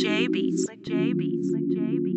J Beats. J Beats. J Beats.